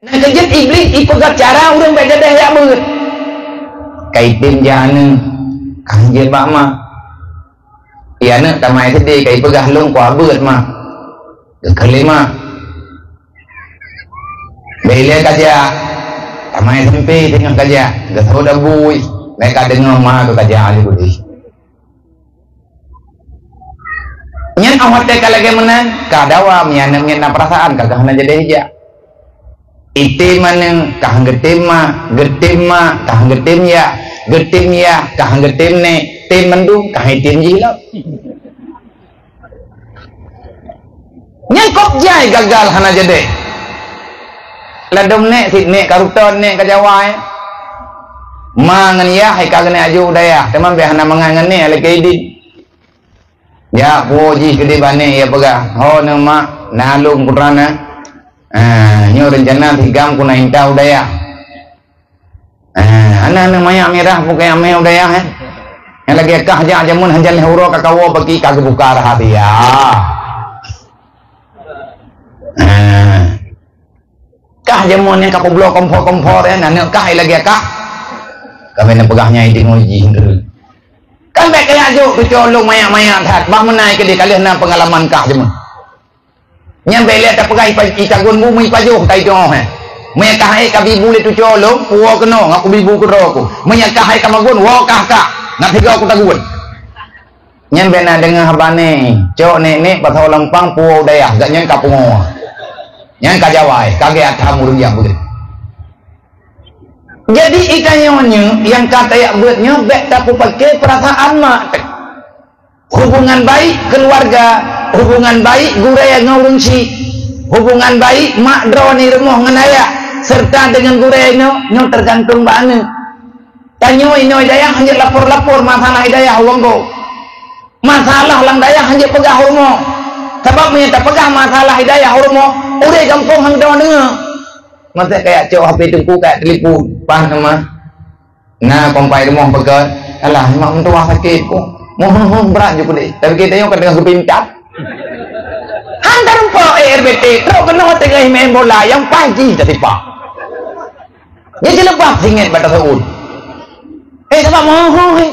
Kejut iblis ikut cara orang beda dah ya ber. Kaitin jana kanjil bak ma. Iya nak tamai sedih kai pegah long ku abut ma. Kelima. Bila kaja tamai sampai tengah kaja. Gasau dah bui. Mereka dengar ma tu kaja ali budi. Nyan awat teka lagi menang. Kadawa miana miana perasaan kagak hanya jadi hijau ite mana kah getim ma getim ma kah getim ya getim ya kah getim ne tim mandu kah itim ji lah nyangkop jai gagal hana jade ladom ne si ne karuton ne kajawai mangan ya hai kagane aju daya teman be hana mangan ne ale kaidi ya poji gede bane ya pega ho nama nalung putrana Ah, nyo rencana tigam kuna inta udaya. Ah, ana ana maya merah bukan ame udaya eh. Yang lagi kah aja jamun hanjal huro kakawo bagi kagak buka rahat ya. Ah. Kah jamun yang kapoblo kompor kompor ya nana kah lagi kah. Kami nak pegahnya itu ngoji Kan baik kayak aja tu colong maya-maya tak. Bah menai ke dia kalian pengalaman kah jamun nyam bele ta pagai pa itagun bumi pajuh tai jo he me kahai ka bibu le tu colo puo keno ngaku bibu ko roku me kahai ka magun wo kah ka nak tiga aku tagun nyam bena dengan habane cok nenek pasal lempang puo daya gak nyam ka pungo nyam ka jawai kage atamu yang begitu jadi ikannya yang kata ya buatnya bek tapi pakai perasaan mak. Hubungan baik keluarga hubungan baik guraya ngurungsi hubungan baik mak droni remoh ngenaya serta dengan guraya nyo nyo tergantung bane tanyo ino daya hanya lapor-lapor masalah hidayah wonggo masalah lang daya hanya pegah hormo sebab minta pegah masalah hidayah hormo udah gampang hang dengar masa kayak cok HP tengku kayak telefon pah nama nah kompai remoh pegat. Alah mak mentua sakit kok. Mohon berat juga deh tapi kita yang kadang kepincat Hantar po ERBT, terus kena tengah main bola yang pagi tadi pak. Dia jelebah singit pada tahun. Eh sebab mohon eh.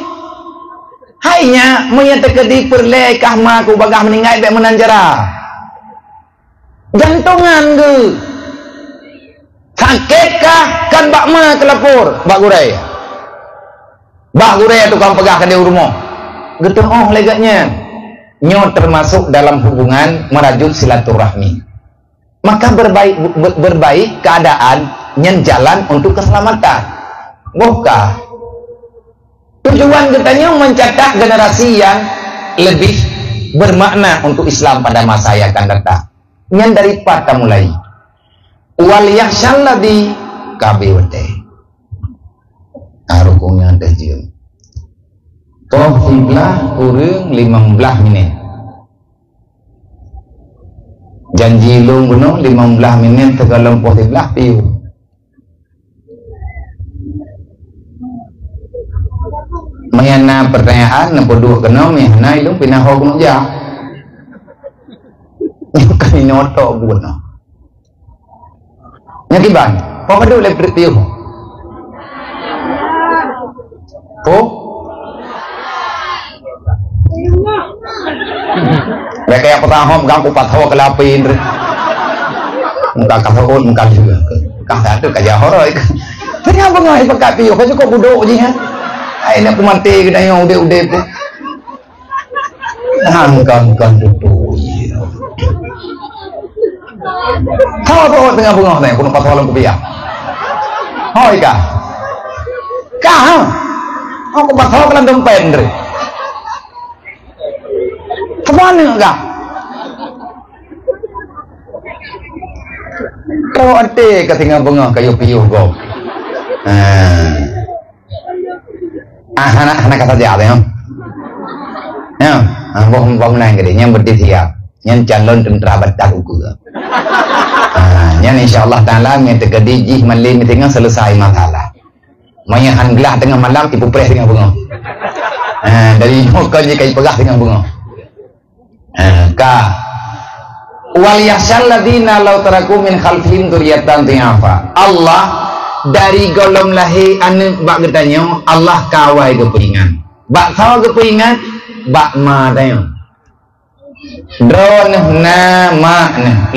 Hainya menyatakan di perlai kahma ku bagah meninggal baik menanjara. Jantungan ke? Sakitkah kan bak ma kelapur bak gurai? Bak gurai tukang pegah ke dia rumah. Getong oh legatnya nyo termasuk dalam hubungan merajut silaturahmi. Maka berbaik ber, berbaik keadaan nyen jalan untuk keselamatan. Buka. Tujuan katanya mencetak generasi yang lebih bermakna untuk Islam pada masa yang akan datang. Nyen dari pada mulai wal yahsyal ladhi kabewete arukungnya ada jium Toh siblah kurang 15 minit. Janji lu benar 15 minit tegal lempoh siblah piu. Mayana pertanyaan nampu dua kena mihna ilung pinah ho kuno ja. Kan noto buno. Nyakiban, kok kadu le piu. Oh, Ya kayak petahom gang kupat hawa kelapin. Muka kahon muka juga. Kang satu kaja horoi. Tapi apa ngai pakai piyo? Kau kok budok je ha? Ai nak mati kena yang ude-ude tu. Hangkan kan dudu. Kau apa tengah bunga ni? Pun patah lam kebiak. Hoi kah? Kah? Aku patah kelan dompet. Ke mana enggak? Kau arti ketinggal bunga kayu piuh kau. Ah, ah anak anak kata dia ya. Ya, ah bohong bohong nang gede, yang berarti siap, yang calon tentara batak uku. Ah, yang insyaallah taala yang tergedi jih malim tinggal selesai masalah. Maya hanglah tengah malam tipu pres dengan bunga. Ah, dari muka je kai pegah dengan bunga. Ka wal yahsyal ladina law taraku min khalfihim dzurriyyatan dhi'afa Allah dari golong lahi anu bak getanyo Allah kawai kepingan bak kawai kepingan bak ma tayo drone nama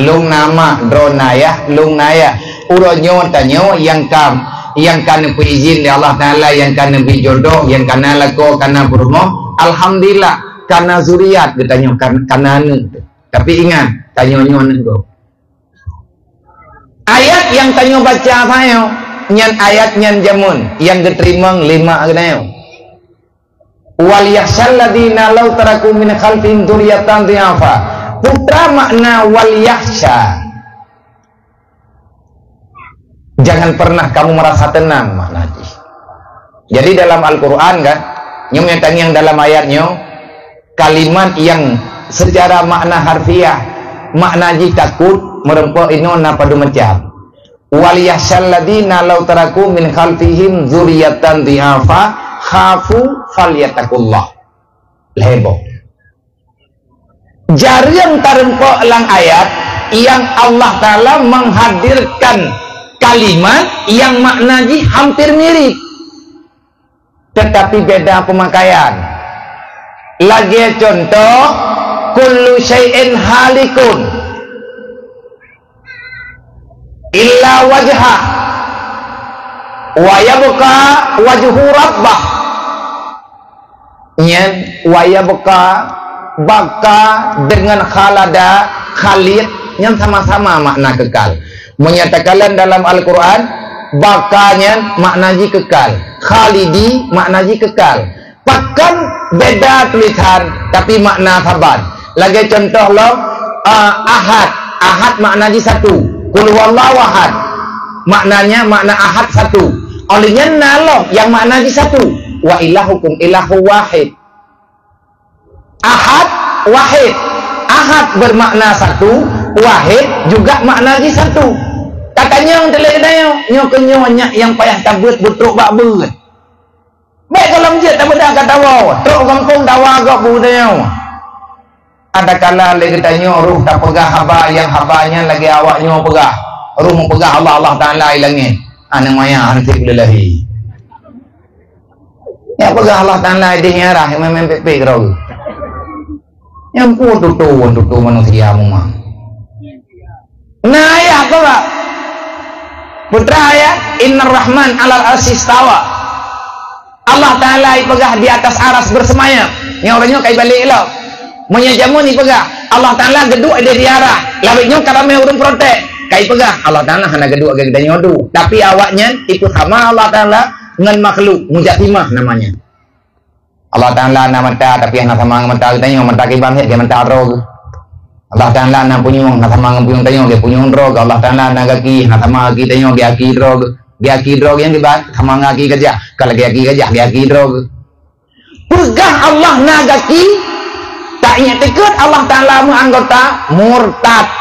lung nama drone naya lung naya uronyo tanyo yang kam yang kan izin di Allah Ta'ala yang kan jodoh yang kana lako kana berumah Alhamdulillah karena zuriat katanya karena anu tapi ingat tanya nyon go ayat yang tanya baca apa yo nyan ayat nyan jamun. Yang diterima lima agnayo wal yahsal ladina law taraku min khalfihim dzurriyyatan dhiafa putra makna wal yahsha. Jangan pernah kamu merasa tenang makna jadi dalam Al-Quran kan yang yang dalam ayatnya kalimat yang secara makna harfiah makna ji takut merempok inona padu macam waliyahsyal ladina law taraku min khalfihim zuriyatan dhiafa khafu falyatakullah lebo jari yang terempok lang ayat yang Allah Ta'ala menghadirkan kalimat yang maknanya hampir mirip. Tetapi beda pemakaian lagi contoh kullu syai'in halikun. Illa wajha. Wa yabqa wajhu rabbah. Nyen wa yabqa baka dengan khalada khalid yang sama-sama makna kekal. Menyatakan dalam Al-Quran bakanya maknaji kekal. Khalidi maknaji kekal. Bahkan beda tulisan tapi makna sabar. Lagi contoh lo uh, ahad. Ahad maknanya satu. Kul wallahu ahad. Maknanya makna ahad satu. Olehnya nalo yang maknanya satu. Wa ilahukum ilahu wahid. Ahad wahid. Ahad bermakna satu, wahid juga maknanya satu. Katanya yang telah nyo yang payah tabut butruk bak bet. Baik kalau masjid tak benda kata wow. Teruk kampung dawa agak budaya. Ada kala lagi tanya ruh tak pegah haba yang habanya lagi awaknya pegah. Ruh pegah Allah Allah Taala ilangin. Anak maya hantik lillahi. Ya pegah Allah Taala dia nyarah yang memang pepe kerau. Yang pun tutu tutu manusia mu mah. Nah ya apa? Putra ya Inna Rahman alal asistawa. Allah Ta'ala pegah di atas aras bersemayam. Orangnya kayak balik lo menyajamu ni pegah. Allah Ta'ala geduk ada di arah. Labiknya karena urung protek kayak pegah. Allah Ta'ala hanya geduk agak kita nyodu. Tapi awaknya ikut sama Allah Ta'ala dengan makhluk. Mujatimah namanya. Allah Ta'ala nama ta tapi yang sama mata kita yang mata kibam dia mata rog Allah Ta'ala na punya na sama punya tayo dia punya rog Allah Ta'ala na gaki na sama kita yang dia ki rog Giaki drog yang dibahas sama ngaki kerja. Kalau giaki kerja, giaki drog. Pegah Allah nagaki tak ingat Allah Ta'ala mu anggota murtad